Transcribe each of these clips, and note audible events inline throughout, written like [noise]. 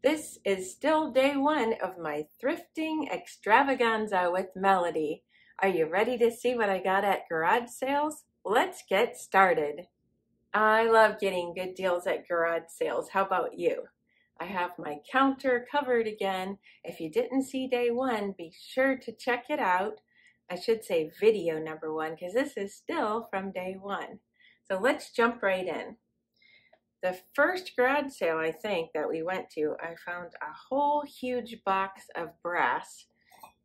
This is still day one of my thrifting extravaganza with Melody. Are you ready to see what I got at garage sales? Let's get started. I love getting good deals at garage sales. How about you? I have my counter covered again. If you didn't see day one, be sure to check it out. I should say video number one because this is still from day one. So let's jump right in. The first grad sale, I think, that we went to, I found a whole huge box of brass.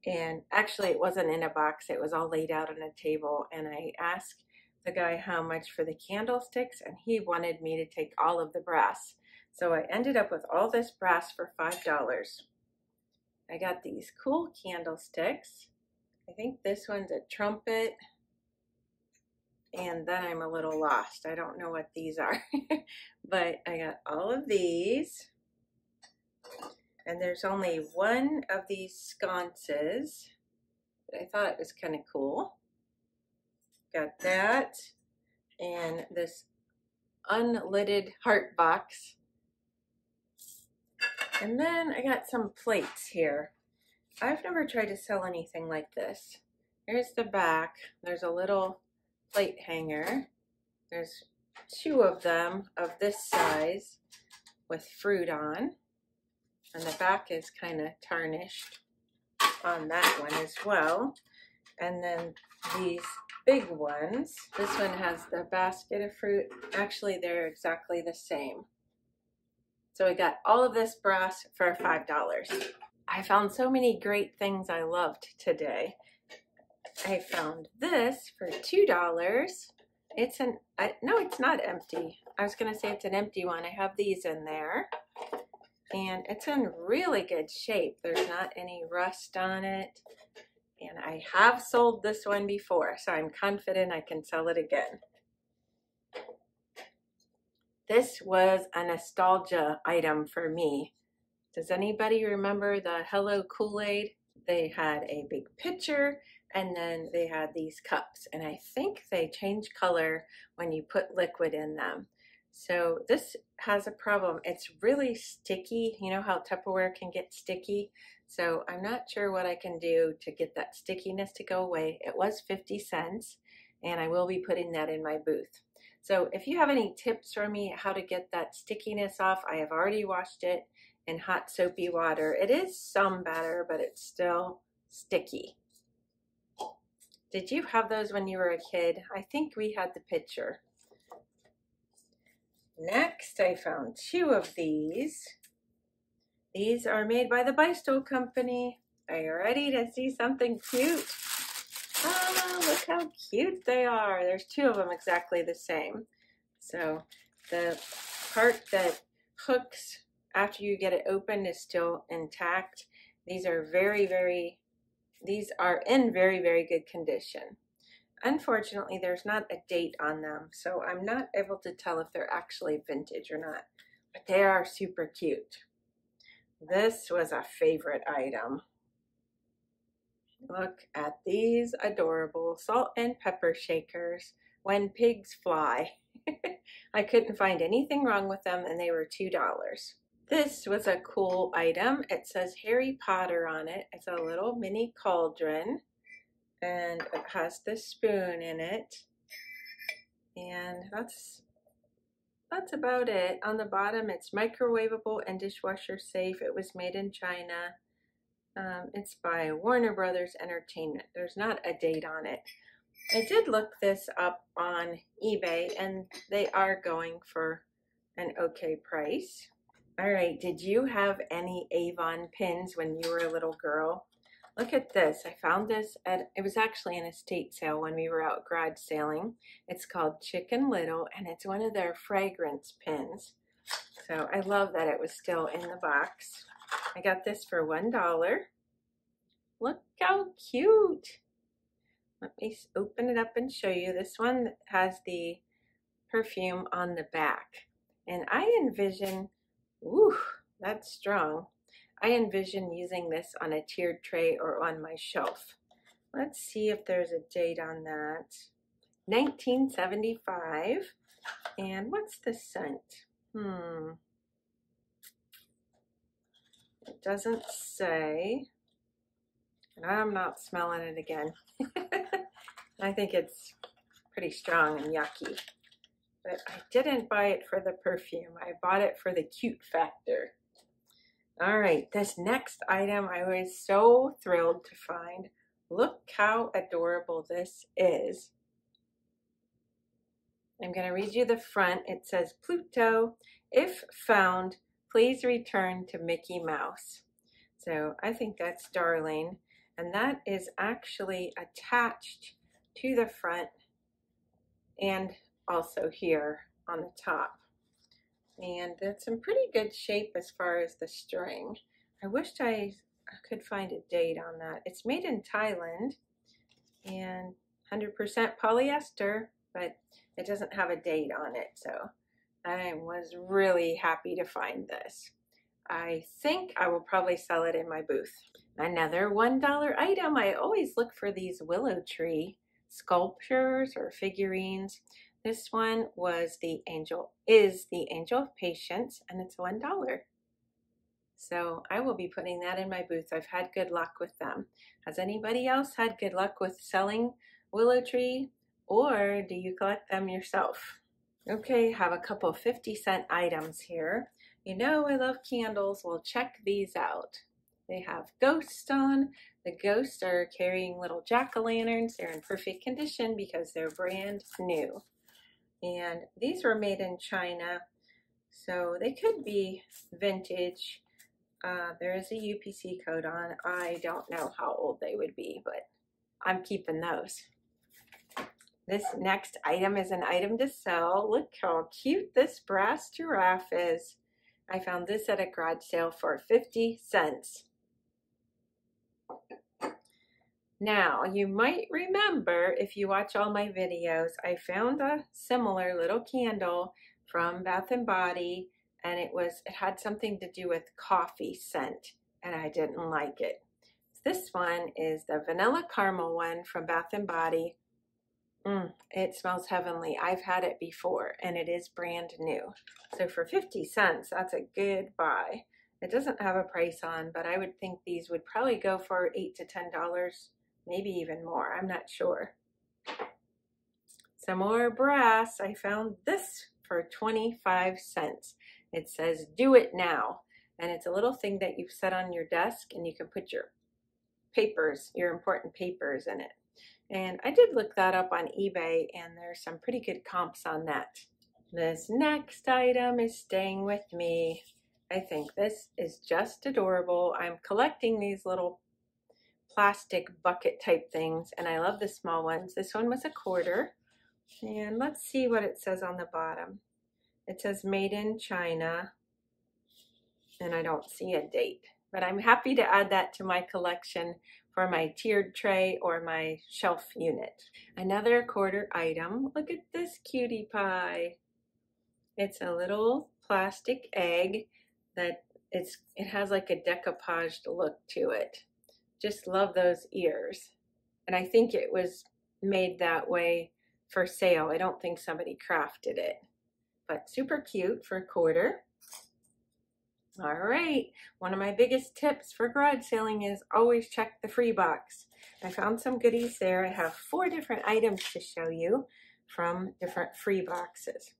And actually, it wasn't in a box, it was all laid out on a table. And I asked the guy how much for the candlesticks, and he wanted me to take all of the brass. So I ended up with all this brass for $5. I got these cool candlesticks. I think this one's a trumpet and then I'm a little lost. I don't know what these are, [laughs] but I got all of these, and there's only one of these sconces. That I thought was kind of cool. Got that, and this unlidded heart box. And then I got some plates here. I've never tried to sell anything like this. Here's the back. There's a little plate hanger. There's two of them of this size with fruit on. And the back is kind of tarnished on that one as well. And then these big ones. This one has the basket of fruit. Actually, they're exactly the same. So we got all of this brass for $5. I found so many great things I loved today. I found this for $2. It's an, I, no, it's not empty. I was going to say it's an empty one. I have these in there. And it's in really good shape. There's not any rust on it. And I have sold this one before, so I'm confident I can sell it again. This was a nostalgia item for me. Does anybody remember the Hello Kool-Aid? They had a big pitcher and then they had these cups and I think they change color when you put liquid in them. So this has a problem. It's really sticky. You know how Tupperware can get sticky? So I'm not sure what I can do to get that stickiness to go away. It was 50 cents and I will be putting that in my booth. So if you have any tips for me how to get that stickiness off, I have already washed it in hot soapy water. It is some better, but it's still sticky. Did you have those when you were a kid? I think we had the picture. Next, I found two of these. These are made by the Bystol Company. Are you ready to see something cute? Oh, look how cute they are. There's two of them exactly the same. So the part that hooks after you get it open is still intact. These are very, very these are in very, very good condition. Unfortunately, there's not a date on them, so I'm not able to tell if they're actually vintage or not, but they are super cute. This was a favorite item. Look at these adorable salt and pepper shakers when pigs fly. [laughs] I couldn't find anything wrong with them and they were $2. This was a cool item. It says Harry Potter on it. It's a little mini cauldron and it has the spoon in it. And that's that's about it. On the bottom, it's microwavable and dishwasher safe. It was made in China. Um, it's by Warner Brothers Entertainment. There's not a date on it. I did look this up on eBay and they are going for an okay price. All right, did you have any Avon pins when you were a little girl? Look at this. I found this at, it was actually an estate sale when we were out garage sailing. It's called Chicken Little and it's one of their fragrance pins. So I love that it was still in the box. I got this for $1. Look how cute. Let me open it up and show you. This one has the perfume on the back. And I envision Ooh, that's strong. I envision using this on a tiered tray or on my shelf. Let's see if there's a date on that. 1975. And what's the scent? Hmm. It doesn't say, and I'm not smelling it again. [laughs] I think it's pretty strong and yucky. But I didn't buy it for the perfume. I bought it for the cute factor. All right, this next item I was so thrilled to find. Look how adorable this is. I'm going to read you the front. It says, Pluto, if found, please return to Mickey Mouse. So I think that's darling. And that is actually attached to the front and also here on the top. And it's in pretty good shape as far as the string. I wished I could find a date on that. It's made in Thailand and 100% polyester, but it doesn't have a date on it. So I was really happy to find this. I think I will probably sell it in my booth. Another $1 item. I always look for these willow tree sculptures or figurines. This one was the angel, is the angel of patience, and it's $1. So I will be putting that in my booth. I've had good luck with them. Has anybody else had good luck with selling willow tree or do you collect them yourself? Okay, have a couple 50 cent items here. You know I love candles. Well, check these out. They have ghosts on. The ghosts are carrying little jack-o'-lanterns. They're in perfect condition because they're brand new. And these were made in China, so they could be vintage. Uh, there is a UPC code on. I don't know how old they would be, but I'm keeping those. This next item is an item to sell. Look how cute this brass giraffe is. I found this at a garage sale for 50 cents. Now, you might remember if you watch all my videos, I found a similar little candle from Bath & Body and it was it had something to do with coffee scent and I didn't like it. This one is the vanilla caramel one from Bath & Body. Mm, it smells heavenly. I've had it before and it is brand new. So for 50 cents, that's a good buy. It doesn't have a price on, but I would think these would probably go for 8 to $10 maybe even more. I'm not sure. Some more brass. I found this for 25 cents. It says, do it now. And it's a little thing that you set on your desk and you can put your papers, your important papers in it. And I did look that up on eBay and there's some pretty good comps on that. This next item is staying with me. I think this is just adorable. I'm collecting these little plastic bucket type things and I love the small ones. This one was a quarter and let's see what it says on the bottom. It says made in China and I don't see a date but I'm happy to add that to my collection for my tiered tray or my shelf unit. Another quarter item, look at this cutie pie. It's a little plastic egg that it's it has like a decoupaged look to it just love those ears. And I think it was made that way for sale. I don't think somebody crafted it. But super cute for a quarter. All right, one of my biggest tips for garage selling is always check the free box. I found some goodies there. I have four different items to show you from different free boxes.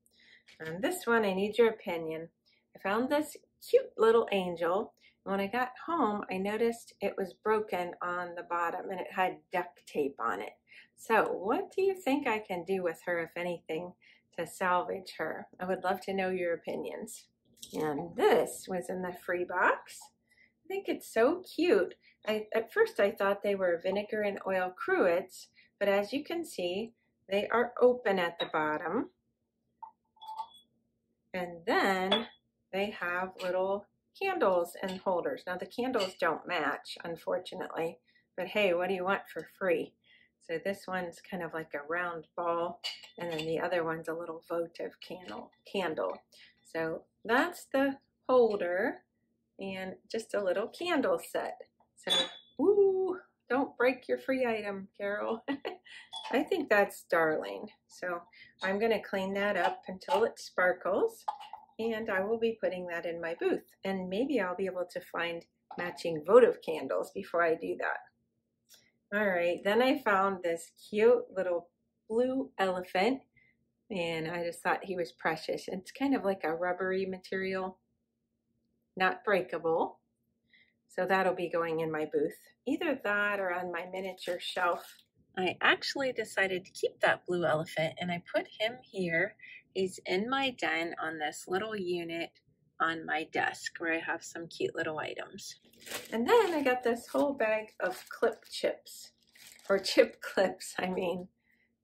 And this one, I need your opinion. I found this cute little angel when I got home, I noticed it was broken on the bottom and it had duct tape on it. So what do you think I can do with her, if anything, to salvage her? I would love to know your opinions. And this was in the free box. I think it's so cute. I, at first I thought they were vinegar and oil cruets, but as you can see, they are open at the bottom. And then they have little candles and holders. Now the candles don't match, unfortunately, but hey, what do you want for free? So this one's kind of like a round ball, and then the other one's a little votive candle. candle. So that's the holder, and just a little candle set. So, ooh, don't break your free item, Carol. [laughs] I think that's darling. So I'm going to clean that up until it sparkles and I will be putting that in my booth and maybe I'll be able to find matching votive candles before I do that. All right, then I found this cute little blue elephant and I just thought he was precious. It's kind of like a rubbery material, not breakable. So that'll be going in my booth. Either that or on my miniature shelf. I actually decided to keep that blue elephant and I put him here. He's in my den on this little unit on my desk where I have some cute little items. And then I got this whole bag of clip chips, or [laughs] chip clips, I mean.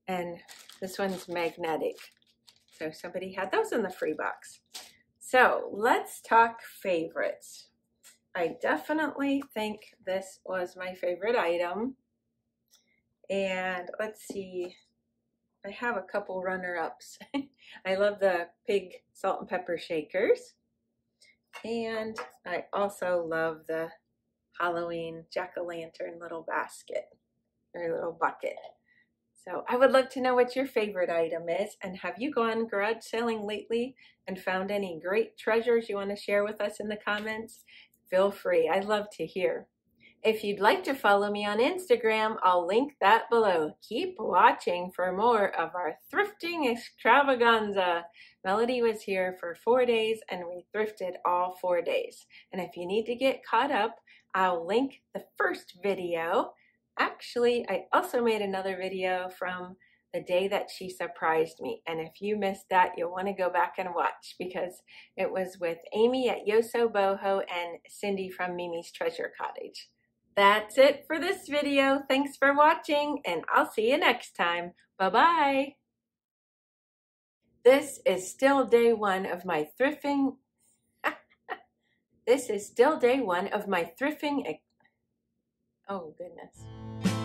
And this one's magnetic. So somebody had those in the free box. So let's talk favorites. I definitely think this was my favorite item. And let's see, I have a couple runner-ups. [laughs] I love the pig salt and pepper shakers. And I also love the Halloween jack-o'-lantern little basket or little bucket. So I would love to know what your favorite item is and have you gone garage selling lately and found any great treasures you want to share with us in the comments? Feel free. I'd love to hear. If you'd like to follow me on Instagram, I'll link that below. Keep watching for more of our thrifting extravaganza. Melody was here for four days and we thrifted all four days. And if you need to get caught up, I'll link the first video. Actually, I also made another video from the day that she surprised me. And if you missed that, you'll want to go back and watch because it was with Amy at YoSoBoho and Cindy from Mimi's Treasure Cottage. That's it for this video. Thanks for watching and I'll see you next time. Bye-bye. This is still day one of my thrifting. [laughs] this is still day one of my thrifting. Oh, goodness.